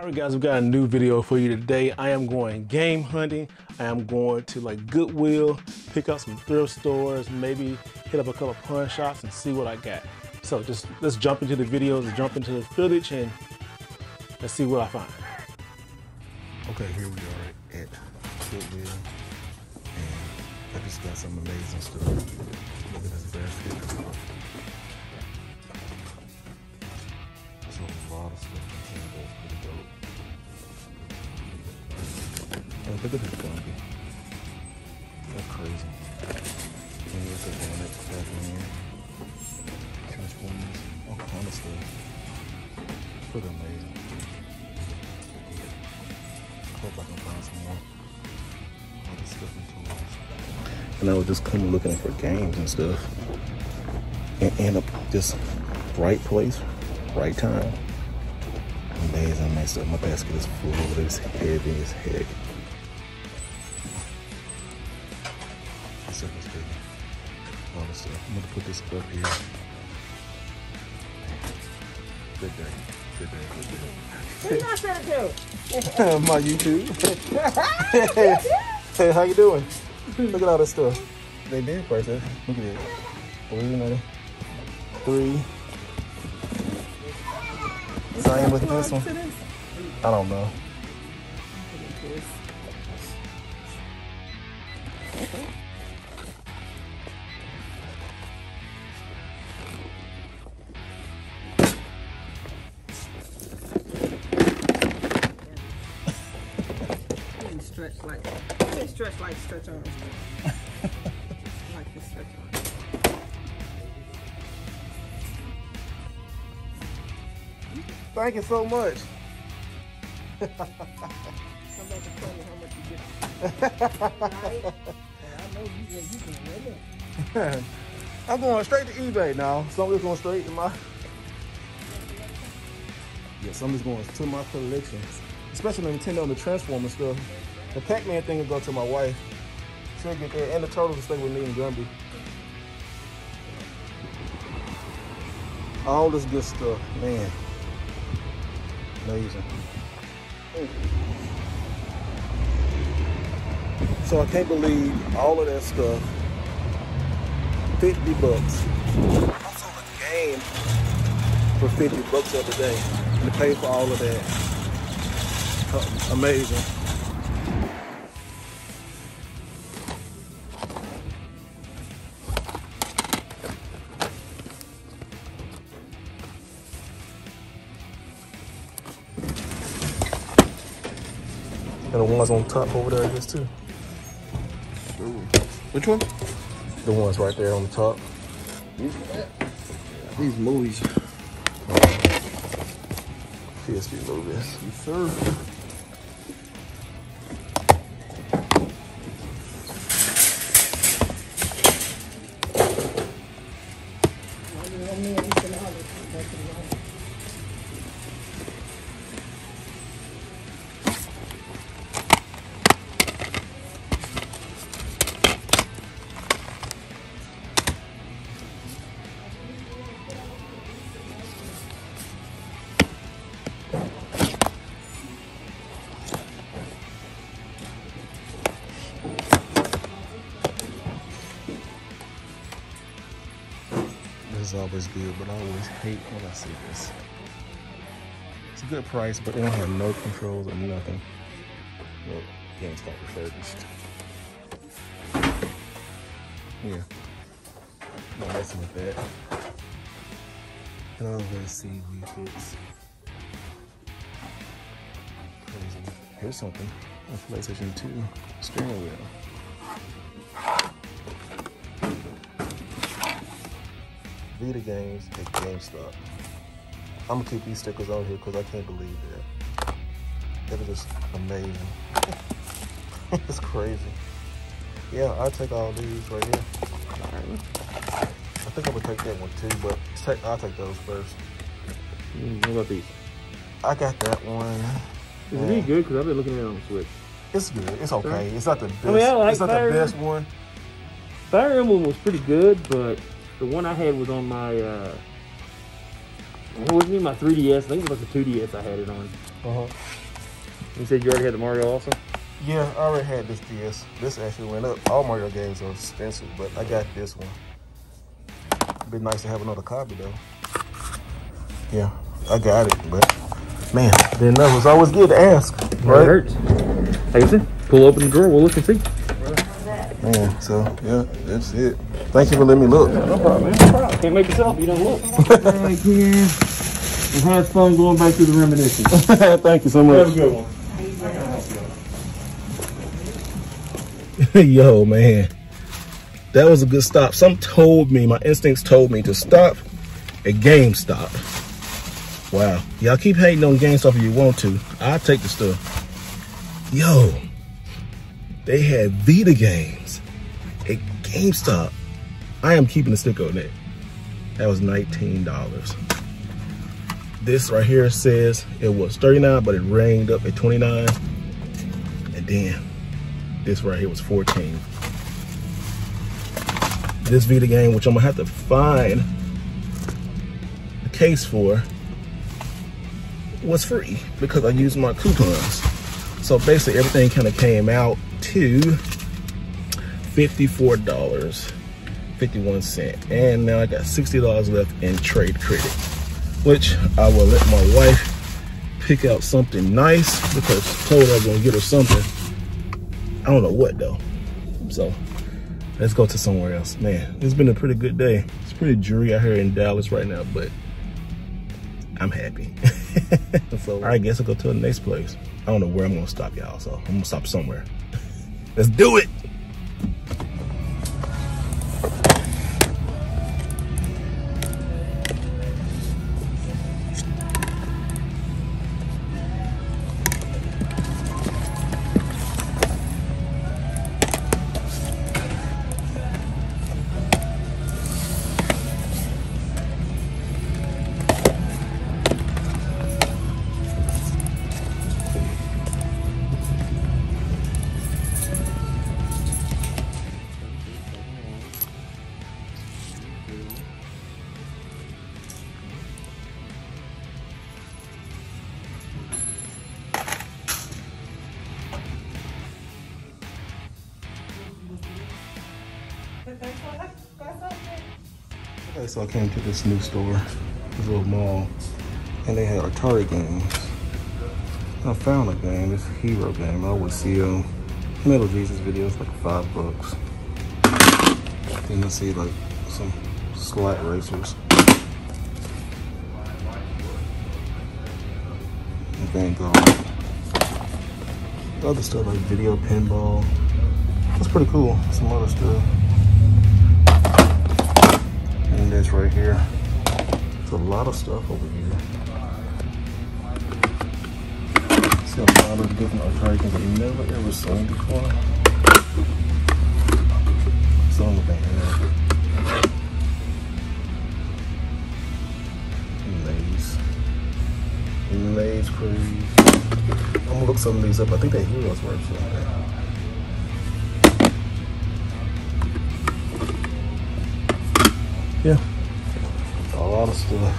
All right, guys, we got a new video for you today. I am going game hunting. I am going to like Goodwill, pick up some thrift stores, maybe hit up a couple pawn shops and see what I got. So just let's jump into the videos, jump into the footage and let's see what I find. Okay, here we are at Goodwill, and I just got some amazing stuff. Look at this basket. There's a lot of stuff in here that's. Oh, look at this Gumby. That's crazy. And here's the one that's Batman. Transformers, all kind of stuff. Pretty amazing. Hope I can find some more. All this stuff and tools. And I was just coming looking for games and stuff. And end up just right place, right time. Amazing, man. Stuff. My basket is full this heavy as heck. Up here. Good day. Good day. Good day. What you not trying to do? my YouTube. hey, how you doing? Look at all this stuff. They did first. eh? Look at it. Three, another. Three. Same with this one. I don't know. Stretch like, you stretch like stretch arms. like this stretch arms. Thank you so much. Come back and tell me how much you get. right? And I know you, yeah, you can win it. I'm going straight to eBay now. So I'm just going straight to my. Yes, I'm just going to my collection. Especially Nintendo and the Transformer stuff. The Pac-Man thing will go to my wife. She'll get there. And the Turtles will stay with me and Gumby. All this good stuff. Man. Amazing. So I can't believe all of that stuff 50 bucks. I sold a game for 50 bucks the other day. And to pay for all of that. Uh, amazing. And the ones on top over there, I guess, too. Which one? The ones right there on the top. These movies. PSP movies. Yes, sir. Always good, but I always hate when I see this. It's a good price, but they don't have no controls or nothing. Look, GameStop refurbished. Yeah. No messing with that. And I always see Wii Fits. Crazy. Here's something. A PlayStation 2 steering wheel. Vita games at GameStop. I'm gonna keep these stickers on here because I can't believe that. That is just amazing. it's crazy. Yeah, I'll take all these right here. I think I would take that one too, but take, I'll take those first. Mm, what about these? I got that one. Is it good? Because I've been looking at it on the Switch. It's good. It's okay. It's not the best. I mean, I like it's not the Fire best one. Fire Emblem was pretty good, but the one I had was on my uh, What was it? My 3DS. I think it was like a 2DS I had it on. Uh-huh. You said you already had the Mario also? Yeah, I already had this DS. This actually went up. All Mario games are expensive, but I got this one. It'd be nice to have another copy though. Yeah, I got it, but man, didn't know. It's always good to ask, It hurts. Like I said, pull open the drawer. We'll look and see. Man, so yeah, that's it. Thank you for letting me look. No problem, man. No problem. Can't make yourself. You don't look. Hey, kid. We had fun going back through the reminiscence. Thank you so much. Have a good one. Yo, man. That was a good stop. Some told me, my instincts told me to stop at GameStop. Wow. Y'all keep hating on GameStop if you want to. I'll take the stuff. Yo, they had Vita games at GameStop. I am keeping the stick on that. That was $19. This right here says it was 39, but it ranged up at 29. And then this right here was 14. This Vita game, which I'm gonna have to find a case for, was free because I used my coupons. So basically everything kind of came out to $54.51. And now I got $60 left in trade credit, which I will let my wife pick out something nice because I told her I was gonna get her something. I don't know what though. So let's go to somewhere else. Man, it's been a pretty good day. It's pretty dreary out here in Dallas right now, but I'm happy. so I guess I'll go to the next place. I don't know where I'm gonna stop, y'all. So I'm gonna stop somewhere. Let's do it. Okay, so I came to this new store, this little mall, and they had Atari games. I found a game, this hero game. I always see um, Metal Jesus videos, like five bucks. Then I see like some Slot Racers. And Vanguard. Other stuff like video pinball. That's pretty cool. Some other stuff. Right here. There's a lot of stuff over here. See a lot of different games I've never ever seen before. Some of them have. Maze. Maze Craze. I'm gonna look some of these up. I think they're Heroes Works. A stuff.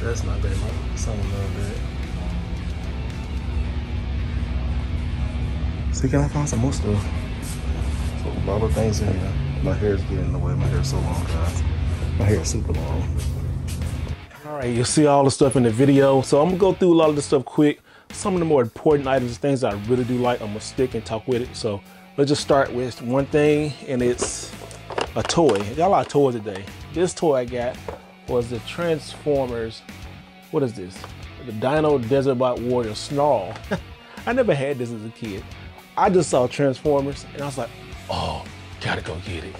That's not bad. My son love that. See, can I find some more stuff? So a lot of things in here. My hair is getting in the way. My hair is so long, guys. My hair is super long. All right, you'll see all the stuff in the video. So I'm gonna go through a lot of this stuff quick. Some of the more important items, things that I really do like, I'm gonna stick and talk with it. So let's just start with one thing, and it's a toy. I got a lot of toys today. This toy I got was the Transformers. What is this? The Dino Desert Bot Warrior Snarl. I never had this as a kid. I just saw Transformers, and I was like, oh, gotta go get it.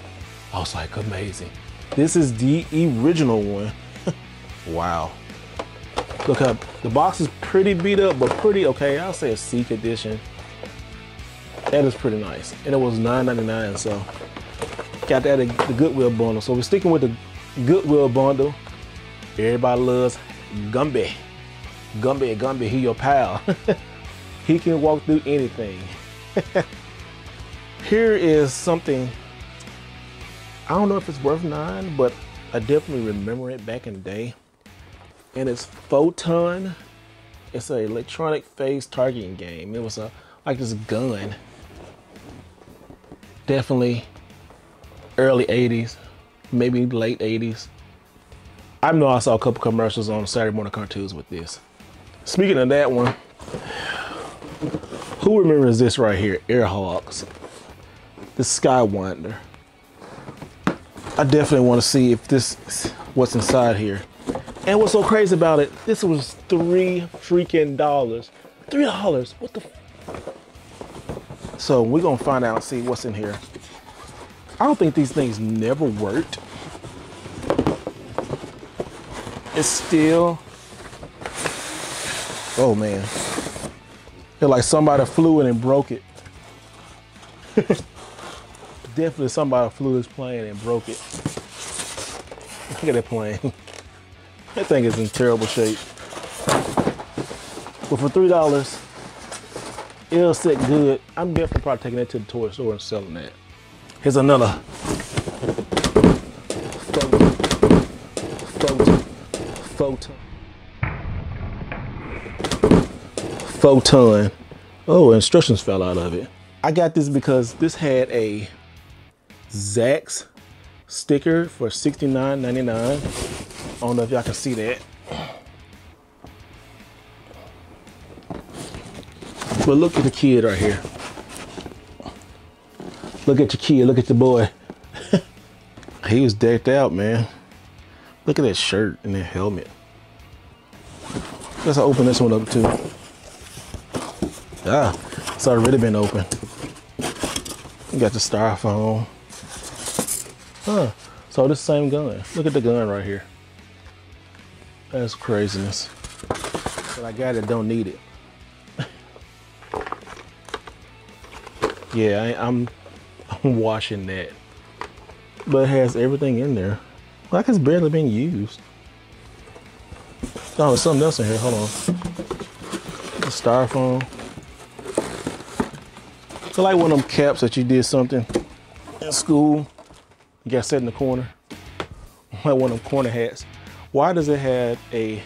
I was like, amazing. This is the original one. wow. Look up. The box is pretty beat up, but pretty okay. I'll say a C condition. That is pretty nice. And it was $9.99, so got that at the Goodwill bundle. So we're sticking with the Goodwill bundle. Everybody loves Gumby. Gumby, Gumby, he your pal. he can walk through anything. Here is something I don't know if it's worth nine, but I definitely remember it back in the day. And it's Photon. It's an electronic phase targeting game. It was a like this gun. Definitely early 80s, maybe late 80s. I know I saw a couple commercials on Saturday morning cartoons with this. Speaking of that one, who remembers this right here? Airhawks. The Skywinder. I definitely want to see if this what's inside here. And what's so crazy about it, this was three freaking dollars. Three dollars. What the So we're gonna find out see what's in here. I don't think these things never worked. It's still Oh man. Feel like somebody flew in and broke it. Definitely somebody flew this plane and broke it. Look at that plane. that thing is in terrible shape. But for three dollars, it'll sit good. I'm definitely probably taking that to the toy store and selling that. Here's another photo. Photo. Photo. Photon. Oh, instructions fell out of it. I got this because this had a Zax sticker for $69.99. I don't know if y'all can see that. But look at the kid right here. Look at your kid, look at the boy. he was decked out, man. Look at that shirt and that helmet. Let's open this one up too. Ah, it's already been open. You got the styrofoam. Huh. So this same gun. Look at the gun right here. That's craziness. But I got it, don't need it. yeah, I, I'm I'm washing that. But it has everything in there. Like it's barely being used. Oh, there's something else in here. Hold on. The styrofoam. I like one of them caps that you did something in school. You got set in the corner. Like one of them corner hats. Why does it have a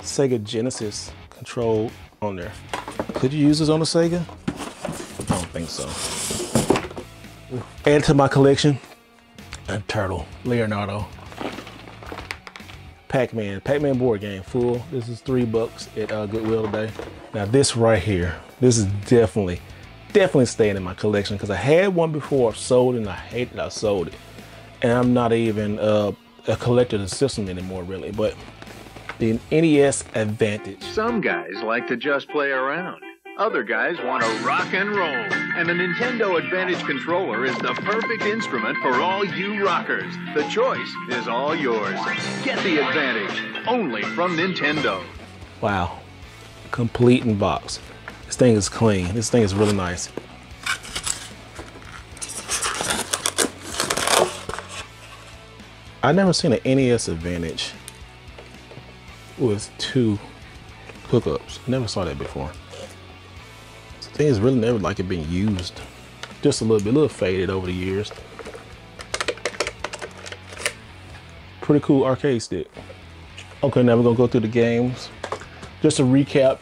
Sega Genesis control on there? Could you use this on a Sega? I don't think so. Add to my collection, a turtle, Leonardo. Pac-Man, Pac-Man board game, full. This is three bucks at uh, Goodwill today. Now this right here, this is definitely, definitely staying in my collection because I had one before, I sold it, and I hated I sold it. And I'm not even uh, a collector of the system anymore, really. But the NES Advantage. Some guys like to just play around. Other guys want to rock and roll. And the Nintendo Advantage controller is the perfect instrument for all you rockers. The choice is all yours. Get the Advantage, only from Nintendo. Wow, complete in box. This thing is clean. This thing is really nice. I've never seen an NES Advantage with two hookups. Never saw that before. This thing is really never like it being used. Just a little bit, a little faded over the years. Pretty cool arcade stick. Okay, now we're gonna go through the games. Just a recap,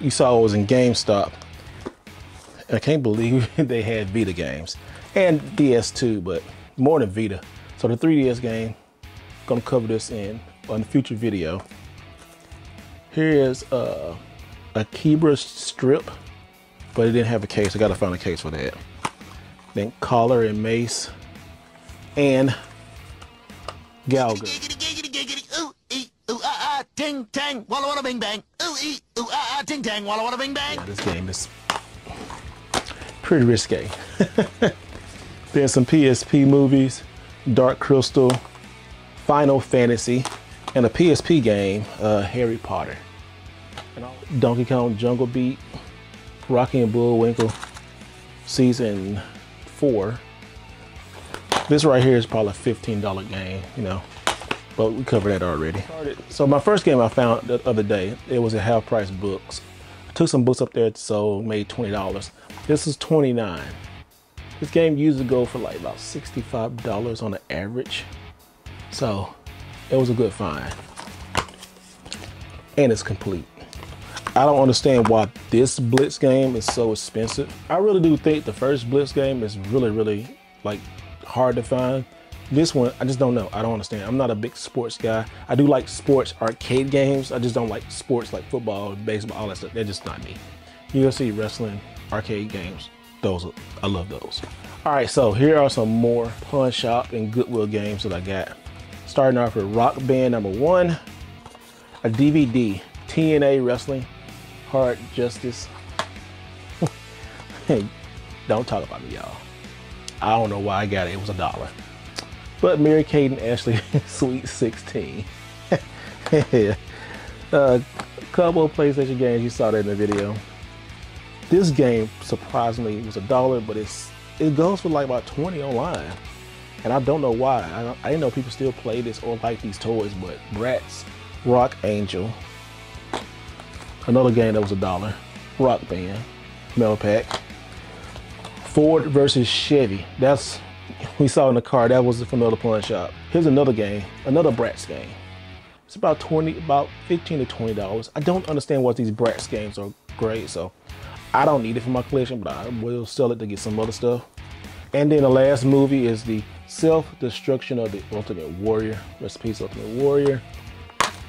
you saw it was in GameStop. I can't believe they had Vita games and DS2, but more than Vita. So the 3DS game, gonna cover this in on a future video. Here is uh, a Kebra strip, but it didn't have a case. I gotta find a case for that. Then collar and mace and Galaga. Ah, walla, walla, bing, bang. Ooh, ee, ooh, ah, ah, walla, walla, bing, bang. Yeah, this game is pretty risque. There's some PSP movies, Dark Crystal, Final Fantasy, and a PSP game, uh, Harry Potter. Donkey Kong Jungle Beat, Rocky and Bullwinkle, season four. This right here is probably a $15 game, you know, but we covered that already. So my first game I found the other day, it was at half price books. I took some books up there, so made $20. This is 29. This game used to go for like about $65 on the average. So it was a good find. And it's complete. I don't understand why this Blitz game is so expensive. I really do think the first Blitz game is really, really like hard to find. This one, I just don't know. I don't understand. I'm not a big sports guy. I do like sports arcade games. I just don't like sports like football, baseball, all that stuff. They're just not me. UFC, wrestling, arcade games, those, I love those. All right, so here are some more Pawn Shop and Goodwill games that I got. Starting off with Rock Band number one, a DVD, TNA Wrestling, Justice. hey, don't talk about me, y'all. I don't know why I got it. It was a dollar. But Mary Kate and Ashley, Sweet 16. A uh, couple of PlayStation games, you saw that in the video. This game surprisingly was a dollar, but it's it goes for like about 20 online. And I don't know why. I, I didn't know people still play this or like these toys, but Bratz, Rock Angel, another game that was a dollar, Rock Band, Metal Pack, Ford versus Chevy. That's we saw in the car. That was from another pawn shop. Here's another game, another Bratz game. It's about 20, about 15 to 20 dollars. I don't understand why these Bratz games are great, so I don't need it for my collection, but I will sell it to get some other stuff. And then the last movie is the Self-Destruction of the Ultimate Warrior. Rest peace, Ultimate Warrior.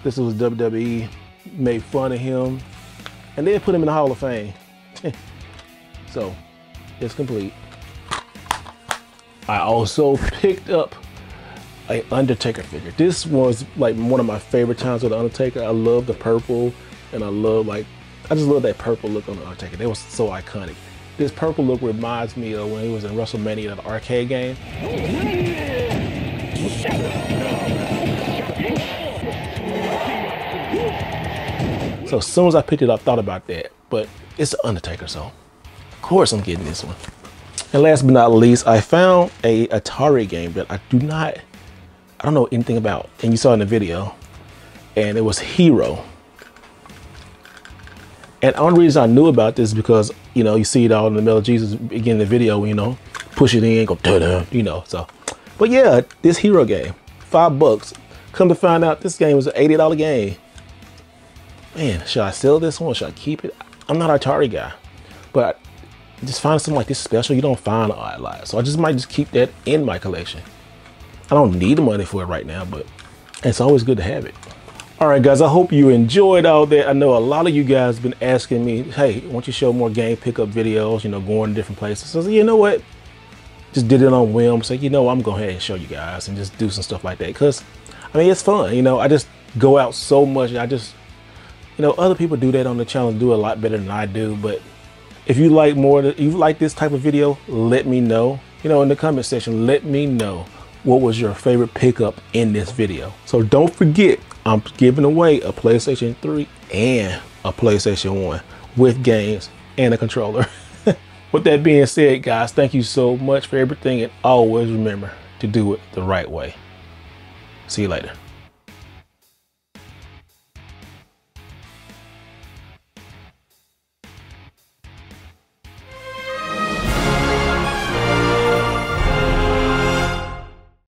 This was WWE made fun of him, and then put him in the Hall of Fame. so it's complete. I also picked up a Undertaker figure. This was like one of my favorite times with the Undertaker. I love the purple, and I love like I just love that purple look on the Undertaker. It was so iconic. This purple look reminds me of when he was in WrestleMania, the arcade game. So as soon as I picked it up, I thought about that. But it's the Undertaker, so of course I'm getting this one. And last but not least, I found a Atari game that I do not, I don't know anything about. And you saw in the video. And it was Hero. And the only reason I knew about this because, you know, you see it all in the middle of Jesus beginning the video, you know, push it in, go da da you know, so. But yeah, this Hero game, five bucks. Come to find out, this game was an $80 game. Man, should I sell this one? Should I keep it? I'm not an Atari guy, but just find something like this special. You don't find a lot. So I just might just keep that in my collection. I don't need the money for it right now, but it's always good to have it. All right, guys, I hope you enjoyed all that. I know a lot of you guys have been asking me, hey, why don't you show more game pickup videos, you know, going to different places. So you know what? Just did it on whim. So, you know, I'm going ahead and show you guys and just do some stuff like that. Because, I mean, it's fun. You know, I just go out so much. I just, you know, other people do that on the channel, do a lot better than I do. But if you like more, if you like this type of video, let me know. You know, in the comment section, let me know what was your favorite pickup in this video. So don't forget, I'm giving away a PlayStation 3 and a PlayStation 1 with games and a controller. with that being said, guys, thank you so much for everything and always remember to do it the right way. See you later.